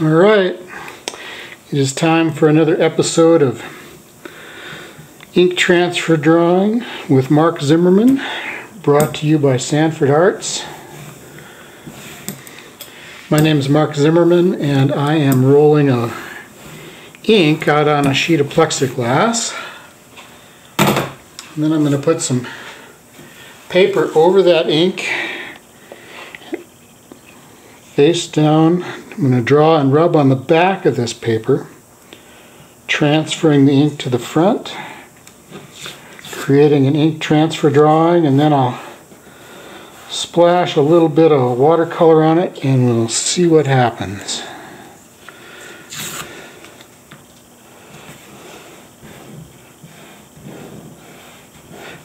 All right, it is time for another episode of Ink Transfer Drawing with Mark Zimmerman, brought to you by Sanford Arts. My name is Mark Zimmerman, and I am rolling a ink out on a sheet of plexiglass. And then I'm going to put some paper over that ink face down. I'm going to draw and rub on the back of this paper, transferring the ink to the front, creating an ink transfer drawing, and then I'll splash a little bit of watercolor on it and we'll see what happens.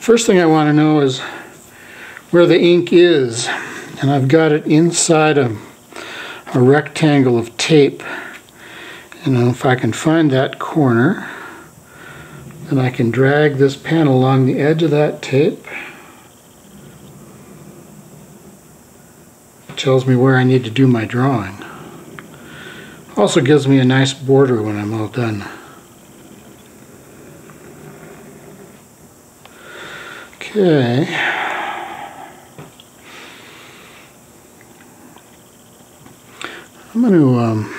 First thing I want to know is where the ink is and I've got it inside a a rectangle of tape. And if I can find that corner, then I can drag this pen along the edge of that tape. It tells me where I need to do my drawing. Also gives me a nice border when I'm all done. Okay. I'm going to um,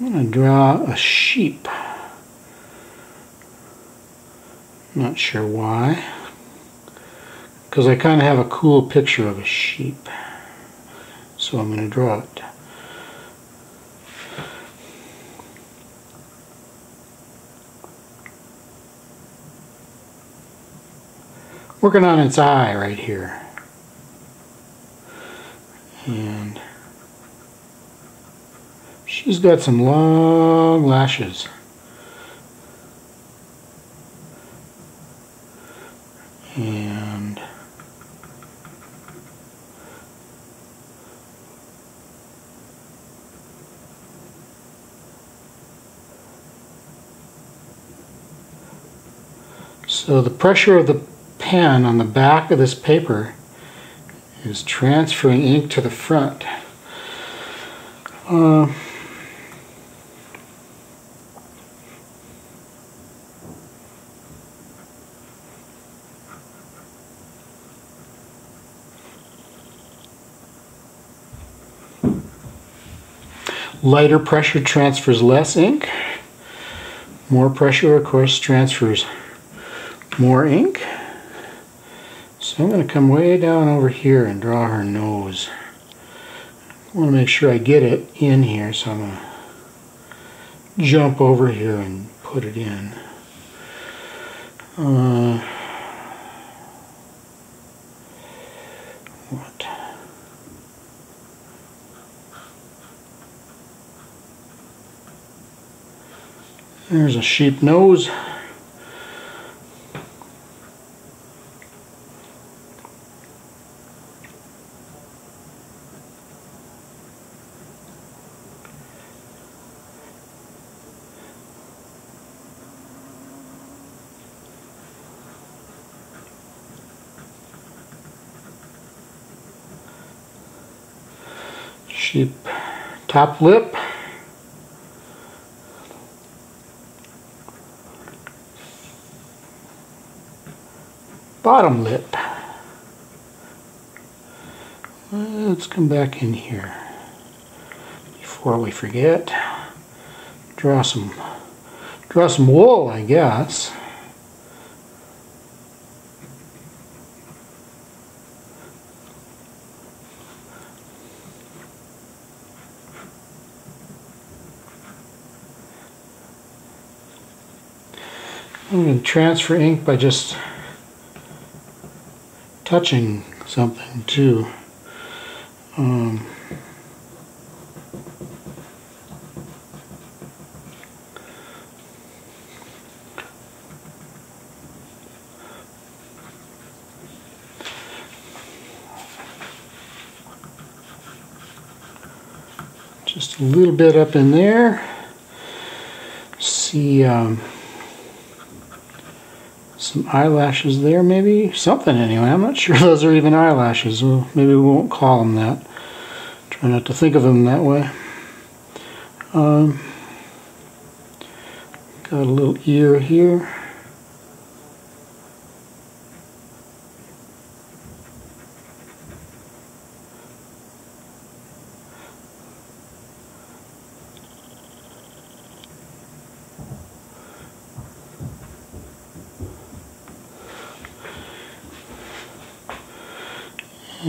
I'm going to draw a sheep. Not sure why. Because I kind of have a cool picture of a sheep. So I'm going to draw it. Working on its eye right here and she's got some long lashes. And so the pressure of the pen on the back of this paper is transferring ink to the front. Uh, lighter pressure transfers less ink. More pressure, of course, transfers more ink. So I'm going to come way down over here and draw her nose. I want to make sure I get it in here, so I'm going to jump over here and put it in. Uh, what? There's a sheep nose. Sheep top lip. Bottom lip. Let's come back in here before we forget. Draw some draw some wool, I guess. I'm to transfer ink by just touching something too. Um, just a little bit up in there. See um, some eyelashes there, maybe something anyway. I'm not sure those are even eyelashes. Well, maybe we won't call them that. Try not to think of them that way. Um, got a little ear here.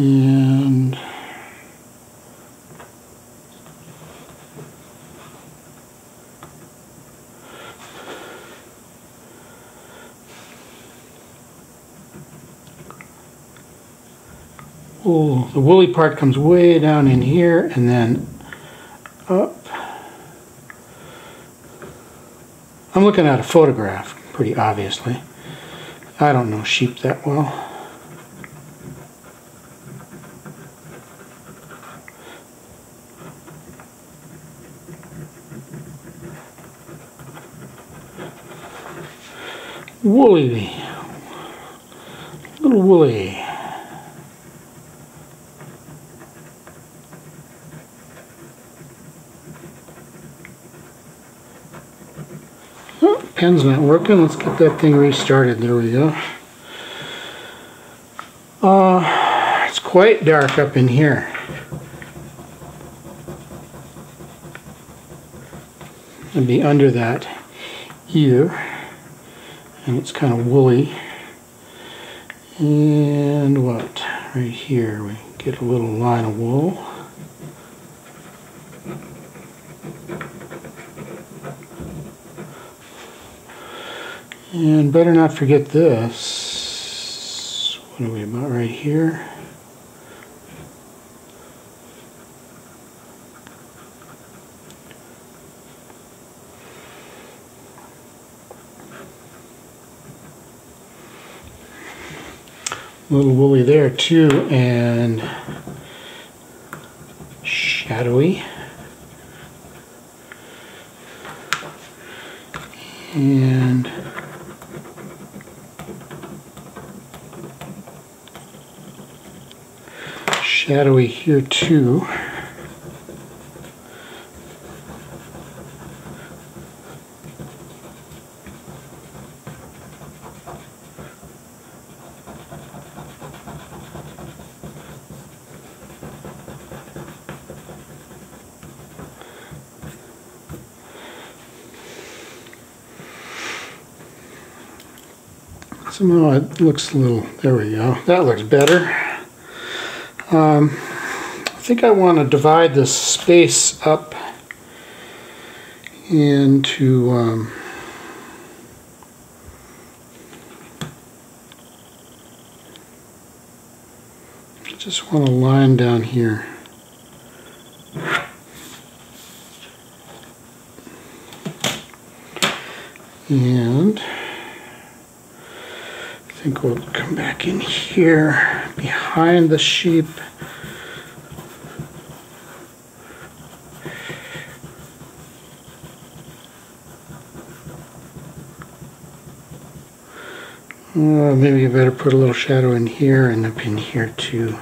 And wool, the woolly part comes way down in here and then up. I'm looking at a photograph, pretty obviously. I don't know sheep that well. Woolly. Little woolly. Pen's not working. Let's get that thing restarted. There we go. Uh, it's quite dark up in here. And be under that ear and it's kind of woolly. And what? Right here we get a little line of wool. And better not forget this. What are we about right here? Little woolly there too and shadowy. And shadowy here too Somehow it looks a little, there we go. That looks better. Um, I think I want to divide this space up into um, just want a line down here. And We'll come back in here behind the sheep. Uh, maybe you better put a little shadow in here and up in here too.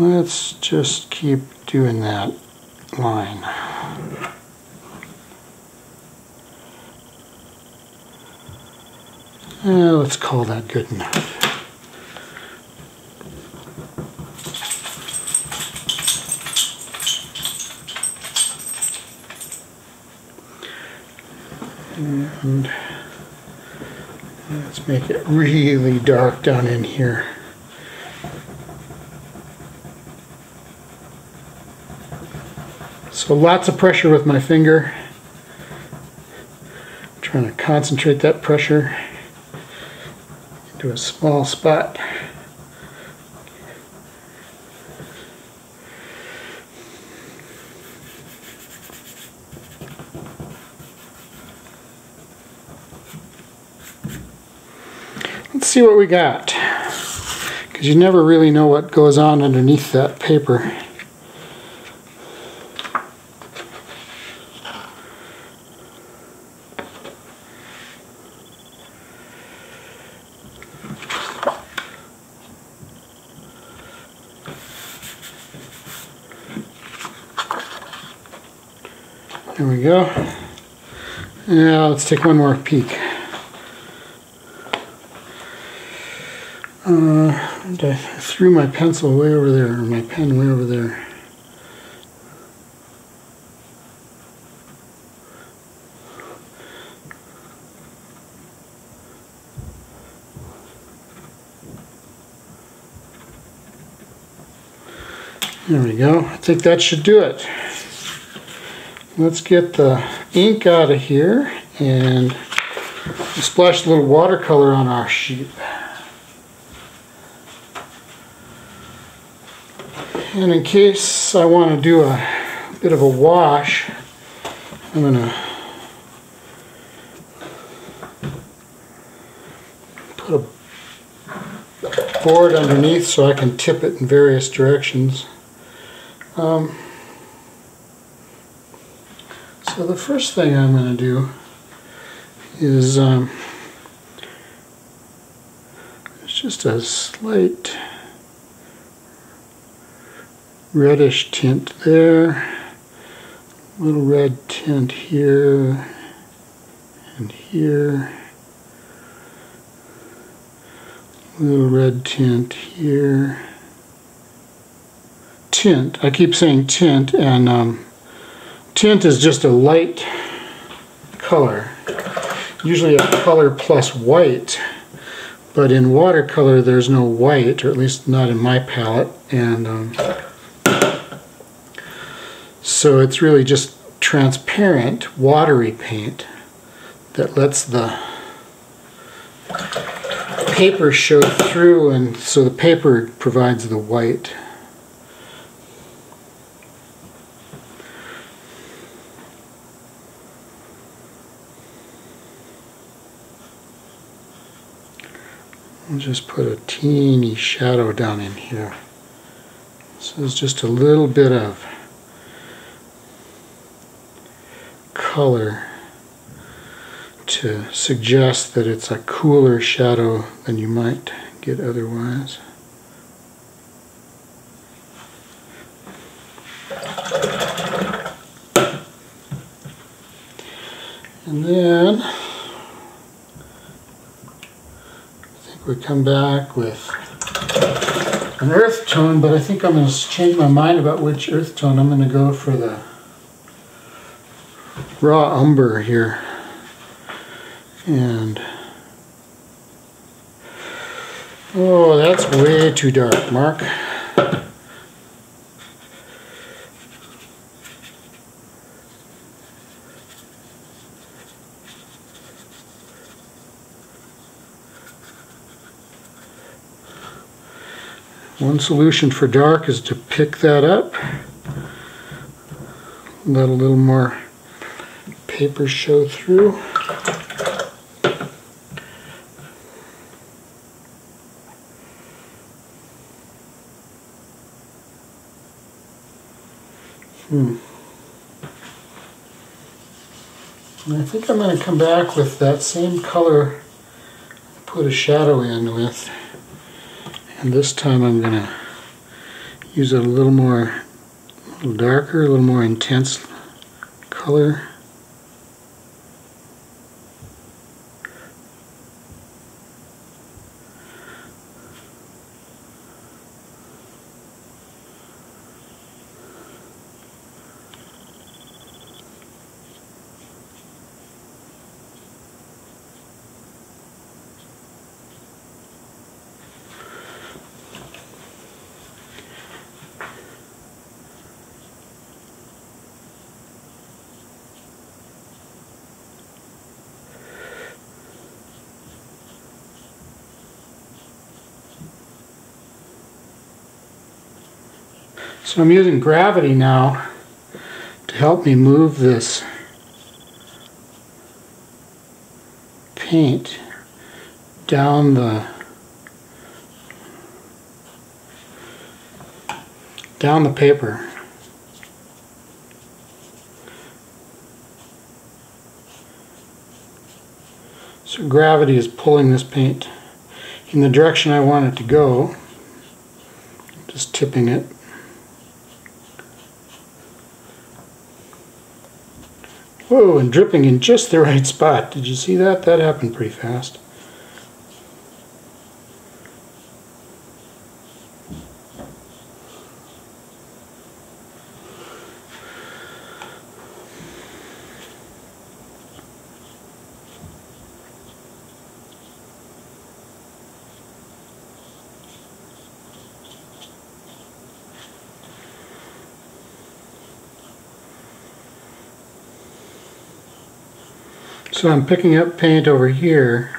Let's just keep doing that line. Let's call that good enough. And let's make it really dark down in here. So lots of pressure with my finger. I'm trying to concentrate that pressure into a small spot. Let's see what we got. Got because you never really know what goes on underneath that paper. Go. Now let's take one more peek. Uh, I threw my pencil way over there, or my pen way over there. There we go. I think that should do it. Let's get the ink out of here and splash a little watercolor on our sheet. And in case I want to do a bit of a wash, I'm going to put a board underneath so I can tip it in various directions. Um, so the first thing I'm going to do is um, it's just a slight reddish tint there, little red tint here and here, little red tint here. Tint, I keep saying tint, and um, tint is just a light color, usually a color plus white. But in watercolor, there's no white, or at least not in my palette, and um, so it's really just transparent, watery paint that lets the paper show through and so the paper provides the white. I'll just put a teeny shadow down in here. So it's just a little bit of color to suggest that it's a cooler shadow than you might get otherwise. And then I think we come back with an earth tone, but I think I'm going to change my mind about which earth tone. I'm going to go for the raw umber here. And oh, that's way too dark, Mark. One solution for dark is to pick that up, let a little more paper show through. Hmm. I think I'm going to come back with that same color put a shadow in with and this time I'm going to use a little more a little darker, a little more intense color So I'm using gravity now to help me move this paint down the down the paper. So gravity is pulling this paint in the direction I want it to go. Just tipping it. Whoa, and dripping in just the right spot. Did you see that? That happened pretty fast. So I'm picking up paint over here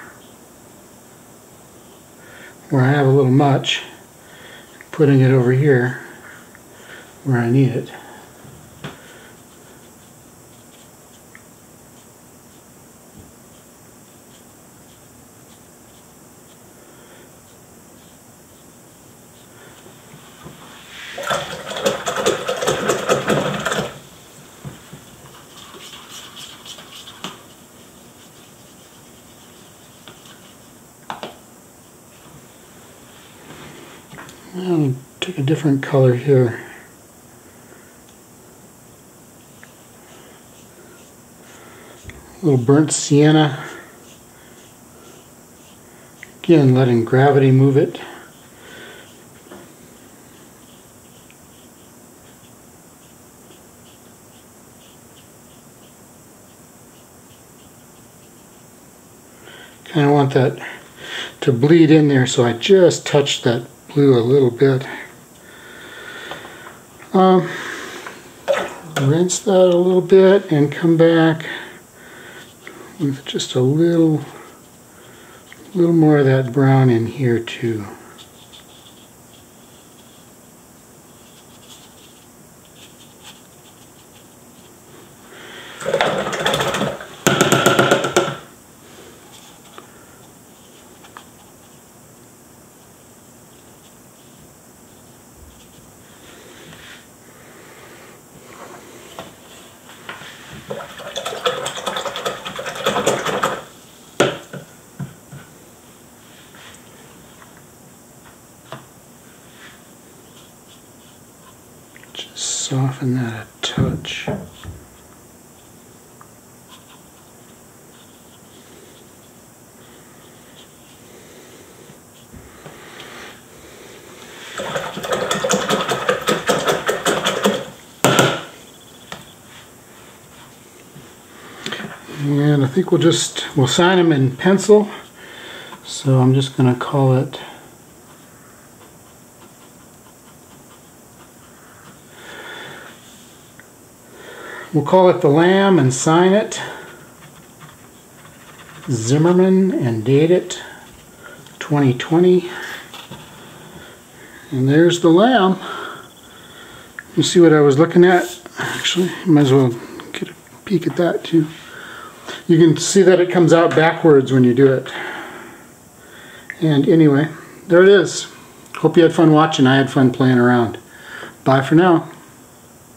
where I have a little much, putting it over here where I need it. Um, I'll take a different color here. A little burnt sienna. Again, letting gravity move it. Kind of want that to bleed in there, so I just touched that blue a little bit. Um, rinse that a little bit and come back with just a little little more of that brown in here too. Just soften that a touch. And I think we'll just, we'll sign them in pencil. So I'm just going to call it We'll call it the Lamb and sign it. Zimmerman and date it 2020. And there's the Lamb. You see what I was looking at? Actually, might as well get a peek at that too. You can see that it comes out backwards when you do it. And anyway, there it is. Hope you had fun watching. I had fun playing around. Bye for now.